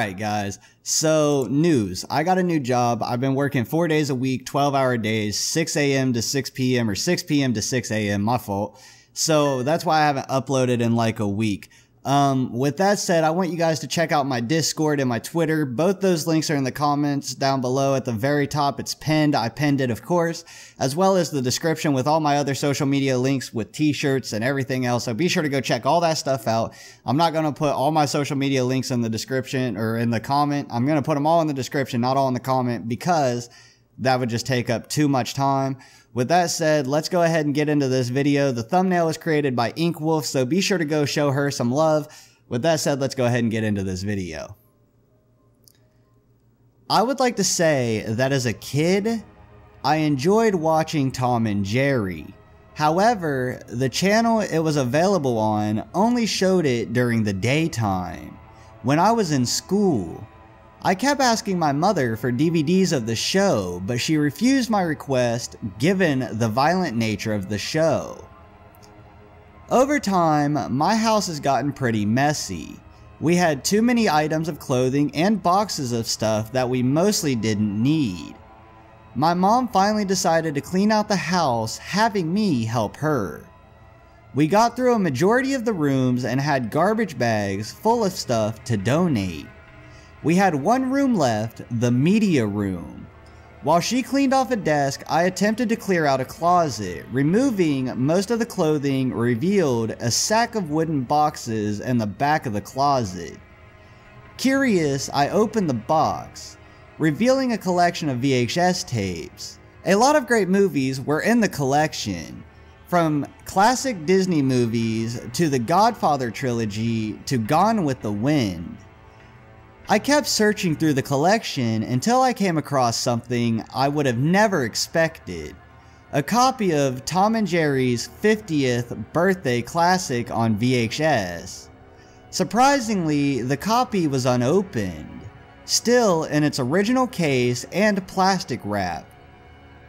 right, guys. So, news. I got a new job. I've been working four days a week, 12 hour days, 6 a.m. to 6 p.m. or 6 p.m. to 6 a.m. My fault. So, that's why I haven't uploaded in like a week. Um, with that said, I want you guys to check out my Discord and my Twitter. Both those links are in the comments down below at the very top. It's pinned. I pinned it, of course, as well as the description with all my other social media links with t-shirts and everything else. So be sure to go check all that stuff out. I'm not going to put all my social media links in the description or in the comment. I'm going to put them all in the description, not all in the comment because that would just take up too much time. With that said, let's go ahead and get into this video. The thumbnail was created by Inkwolf, so be sure to go show her some love. With that said, let's go ahead and get into this video. I would like to say that as a kid, I enjoyed watching Tom and Jerry. However, the channel it was available on only showed it during the daytime, when I was in school. I kept asking my mother for DVDs of the show, but she refused my request given the violent nature of the show. Over time, my house has gotten pretty messy. We had too many items of clothing and boxes of stuff that we mostly didn't need. My mom finally decided to clean out the house, having me help her. We got through a majority of the rooms and had garbage bags full of stuff to donate. We had one room left, the media room. While she cleaned off a desk, I attempted to clear out a closet. Removing most of the clothing revealed a sack of wooden boxes in the back of the closet. Curious, I opened the box, revealing a collection of VHS tapes. A lot of great movies were in the collection, from classic Disney movies to the Godfather trilogy to Gone with the Wind. I kept searching through the collection until I came across something I would have never expected. A copy of Tom and Jerry's 50th birthday classic on VHS. Surprisingly, the copy was unopened, still in its original case and plastic wrap.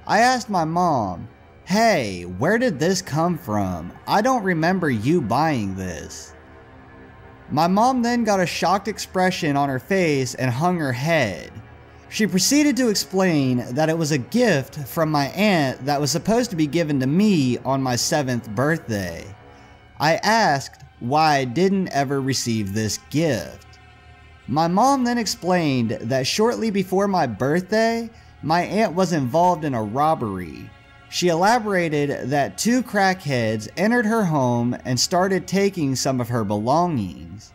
I asked my mom, Hey, where did this come from? I don't remember you buying this. My mom then got a shocked expression on her face and hung her head. She proceeded to explain that it was a gift from my aunt that was supposed to be given to me on my 7th birthday. I asked why I didn't ever receive this gift. My mom then explained that shortly before my birthday, my aunt was involved in a robbery she elaborated that two crackheads entered her home and started taking some of her belongings.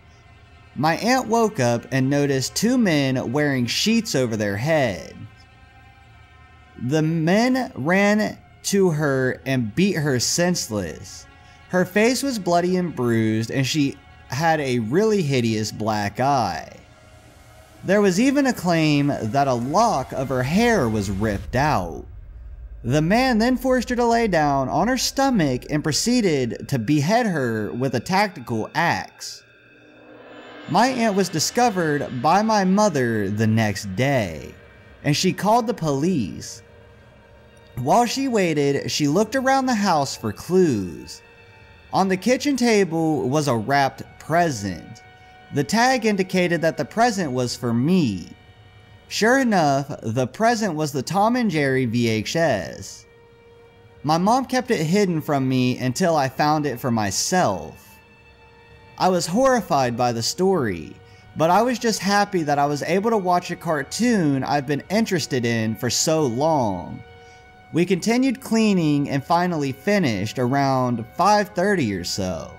My aunt woke up and noticed two men wearing sheets over their head. The men ran to her and beat her senseless. Her face was bloody and bruised, and she had a really hideous black eye. There was even a claim that a lock of her hair was ripped out. The man then forced her to lay down on her stomach and proceeded to behead her with a tactical axe. My aunt was discovered by my mother the next day, and she called the police. While she waited, she looked around the house for clues. On the kitchen table was a wrapped present. The tag indicated that the present was for me. Sure enough, the present was the Tom and Jerry VHS. My mom kept it hidden from me until I found it for myself. I was horrified by the story, but I was just happy that I was able to watch a cartoon I've been interested in for so long. We continued cleaning and finally finished around 5.30 or so.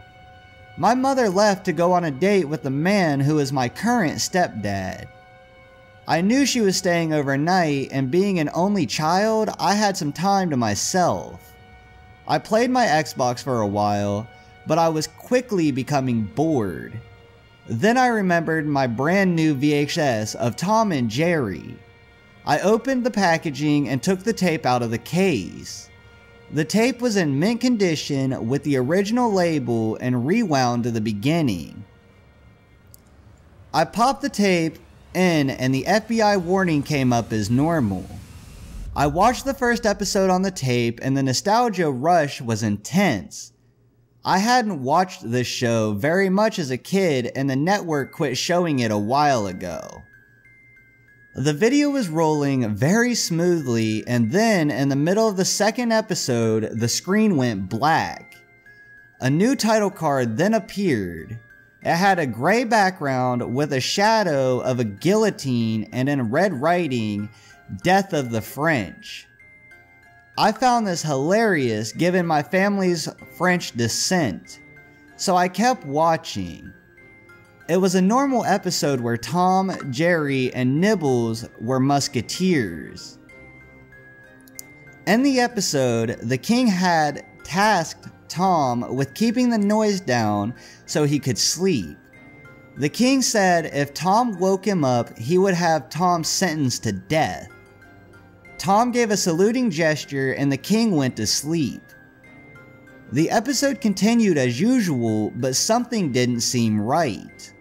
My mother left to go on a date with the man who is my current stepdad. I knew she was staying overnight, and being an only child, I had some time to myself. I played my Xbox for a while, but I was quickly becoming bored. Then I remembered my brand new VHS of Tom and Jerry. I opened the packaging and took the tape out of the case. The tape was in mint condition with the original label and rewound to the beginning. I popped the tape in and the FBI warning came up as normal. I watched the first episode on the tape and the nostalgia rush was intense. I hadn't watched this show very much as a kid and the network quit showing it a while ago. The video was rolling very smoothly and then in the middle of the second episode, the screen went black. A new title card then appeared. It had a gray background with a shadow of a guillotine and in red writing, Death of the French. I found this hilarious given my family's French descent, so I kept watching. It was a normal episode where Tom, Jerry, and Nibbles were musketeers. In the episode, the king had tasked Tom with keeping the noise down so he could sleep. The king said if Tom woke him up, he would have Tom sentenced to death. Tom gave a saluting gesture and the king went to sleep. The episode continued as usual, but something didn't seem right.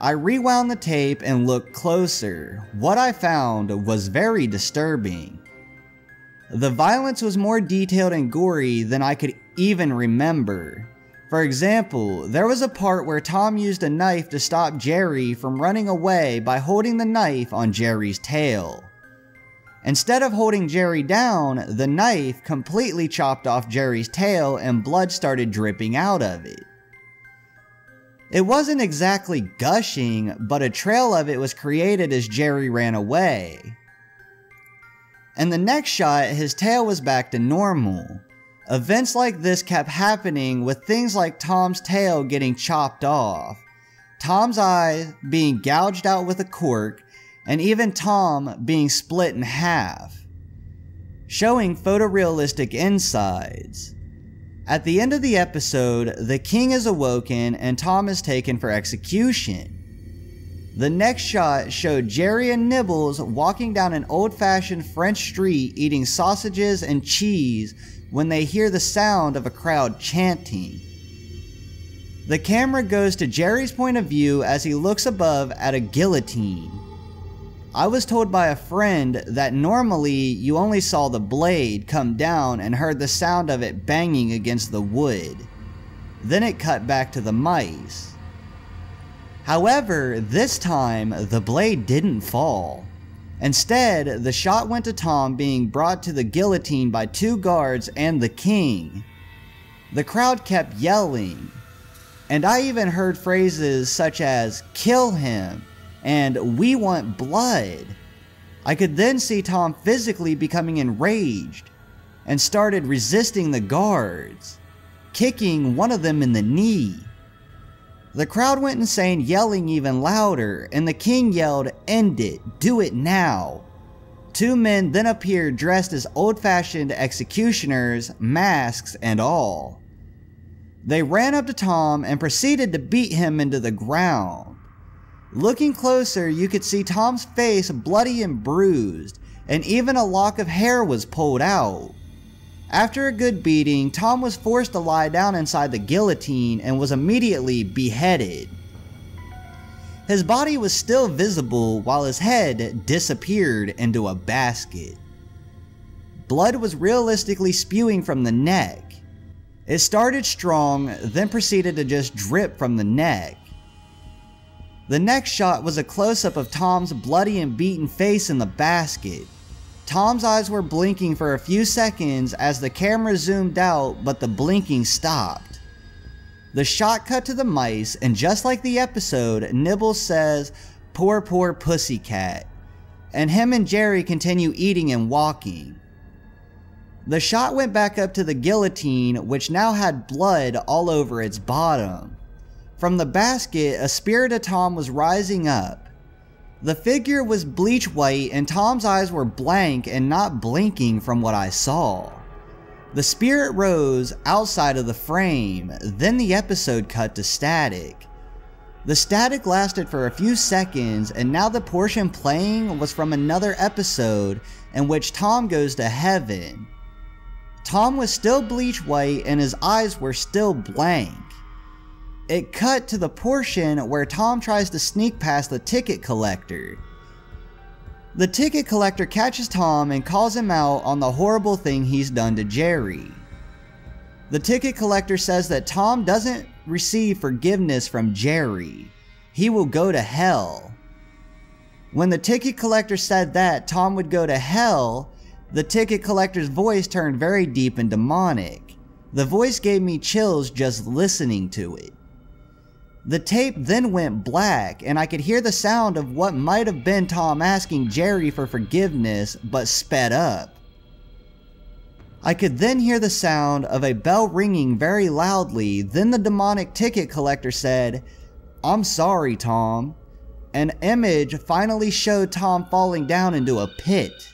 I rewound the tape and looked closer. What I found was very disturbing. The violence was more detailed and gory than I could even remember. For example, there was a part where Tom used a knife to stop Jerry from running away by holding the knife on Jerry's tail. Instead of holding Jerry down, the knife completely chopped off Jerry's tail and blood started dripping out of it. It wasn't exactly gushing, but a trail of it was created as Jerry ran away. In the next shot, his tail was back to normal. Events like this kept happening with things like Tom's tail getting chopped off, Tom's eye being gouged out with a cork, and even Tom being split in half, showing photorealistic insides. At the end of the episode, the king is awoken and Tom is taken for execution. The next shot showed Jerry and Nibbles walking down an old fashioned French street eating sausages and cheese when they hear the sound of a crowd chanting. The camera goes to Jerry's point of view as he looks above at a guillotine. I was told by a friend that normally you only saw the blade come down and heard the sound of it banging against the wood. Then it cut back to the mice. However, this time the blade didn't fall. Instead, the shot went to Tom being brought to the guillotine by two guards and the king. The crowd kept yelling, and I even heard phrases such as, kill him, and we want blood. I could then see Tom physically becoming enraged and started resisting the guards, kicking one of them in the knee. The crowd went insane, yelling even louder, and the king yelled, End it, do it now. Two men then appeared dressed as old fashioned executioners, masks and all. They ran up to Tom and proceeded to beat him into the ground. Looking closer, you could see Tom's face bloody and bruised, and even a lock of hair was pulled out. After a good beating, Tom was forced to lie down inside the guillotine and was immediately beheaded. His body was still visible while his head disappeared into a basket. Blood was realistically spewing from the neck. It started strong, then proceeded to just drip from the neck. The next shot was a close up of Tom's bloody and beaten face in the basket. Tom's eyes were blinking for a few seconds as the camera zoomed out, but the blinking stopped. The shot cut to the mice, and just like the episode, Nibbles says, Poor, poor pussycat. And him and Jerry continue eating and walking. The shot went back up to the guillotine, which now had blood all over its bottom. From the basket, a spirit of Tom was rising up. The figure was bleach white and Tom's eyes were blank and not blinking from what I saw. The spirit rose outside of the frame, then the episode cut to static. The static lasted for a few seconds, and now the portion playing was from another episode in which Tom goes to heaven. Tom was still bleach white and his eyes were still blank. It cut to the portion where Tom tries to sneak past the ticket collector. The ticket collector catches Tom and calls him out on the horrible thing he's done to Jerry. The ticket collector says that Tom doesn't receive forgiveness from Jerry. He will go to hell. When the ticket collector said that Tom would go to hell, the ticket collector's voice turned very deep and demonic. The voice gave me chills just listening to it. The tape then went black, and I could hear the sound of what might have been Tom asking Jerry for forgiveness, but sped up. I could then hear the sound of a bell ringing very loudly. Then the demonic ticket collector said, I'm sorry, Tom. An image finally showed Tom falling down into a pit.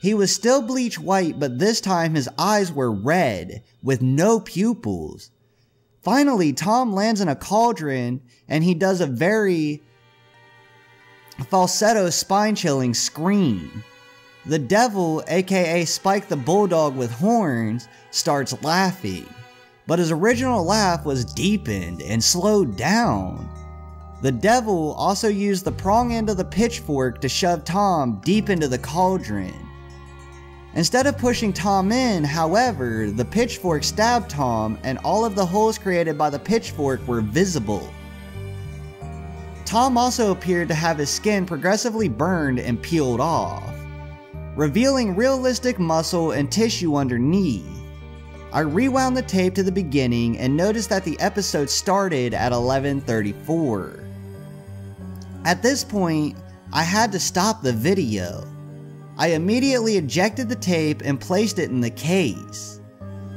He was still bleach white, but this time his eyes were red with no pupils. Finally, Tom lands in a cauldron and he does a very falsetto spine chilling scream. The devil, aka Spike the Bulldog with horns, starts laughing, but his original laugh was deepened and slowed down. The devil also used the prong end of the pitchfork to shove Tom deep into the cauldron. Instead of pushing Tom in, however, the pitchfork stabbed Tom and all of the holes created by the pitchfork were visible. Tom also appeared to have his skin progressively burned and peeled off revealing realistic muscle and tissue underneath. I rewound the tape to the beginning and noticed that the episode started at 1134. At this point, I had to stop the video. I immediately ejected the tape and placed it in the case.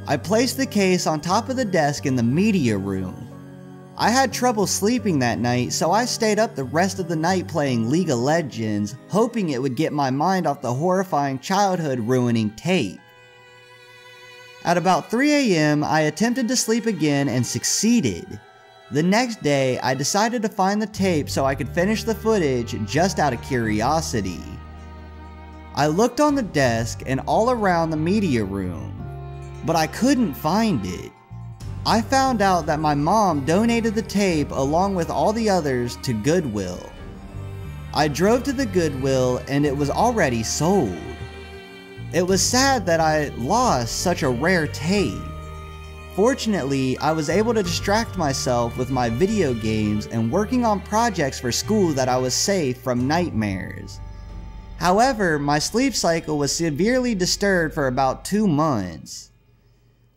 I placed the case on top of the desk in the media room. I had trouble sleeping that night, so I stayed up the rest of the night playing League of Legends, hoping it would get my mind off the horrifying childhood ruining tape. At about 3 a.m., I attempted to sleep again and succeeded. The next day, I decided to find the tape so I could finish the footage just out of curiosity. I looked on the desk and all around the media room, but I couldn't find it. I found out that my mom donated the tape along with all the others to Goodwill. I drove to the Goodwill and it was already sold. It was sad that I lost such a rare tape. Fortunately, I was able to distract myself with my video games and working on projects for school that I was safe from nightmares. However, my sleep cycle was severely disturbed for about two months.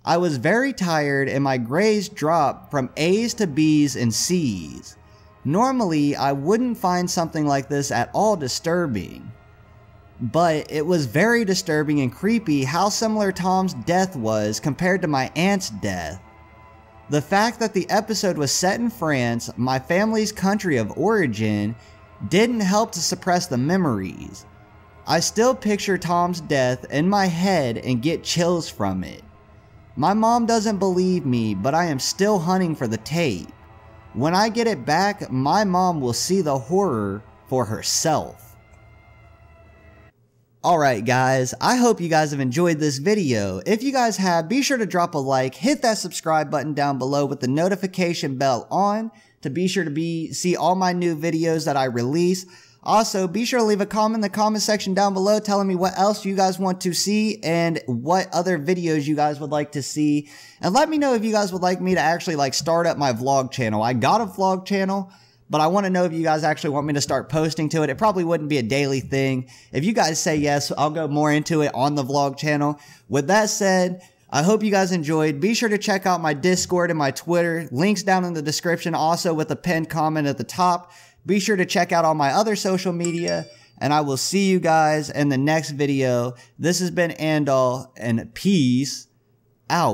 I was very tired and my grades dropped from A's to B's and C's. Normally, I wouldn't find something like this at all disturbing. But it was very disturbing and creepy how similar Tom's death was compared to my aunt's death. The fact that the episode was set in France, my family's country of origin, didn't help to suppress the memories. I still picture Tom's death in my head and get chills from it. My mom doesn't believe me, but I am still hunting for the tape. When I get it back, my mom will see the horror for herself. Alright guys, I hope you guys have enjoyed this video. If you guys have, be sure to drop a like, hit that subscribe button down below with the notification bell on to be sure to be see all my new videos that I release. Also, be sure to leave a comment in the comment section down below telling me what else you guys want to see and what other videos you guys would like to see. And let me know if you guys would like me to actually like start up my vlog channel. I got a vlog channel, but I want to know if you guys actually want me to start posting to it. It probably wouldn't be a daily thing. If you guys say yes, I'll go more into it on the vlog channel. With that said, I hope you guys enjoyed. Be sure to check out my Discord and my Twitter. Links down in the description, also with a pinned comment at the top. Be sure to check out all my other social media, and I will see you guys in the next video. This has been Andaull, and peace out.